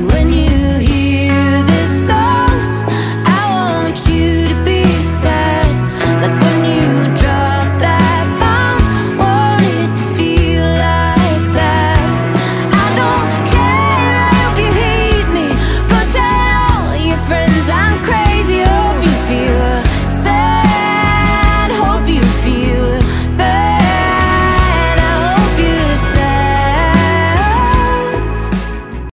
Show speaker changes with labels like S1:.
S1: When you